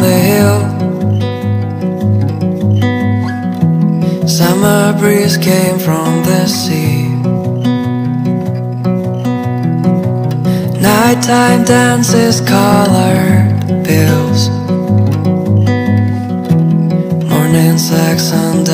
the hill. Summer breeze came from the sea. Nighttime dances colored pills. Morning sex and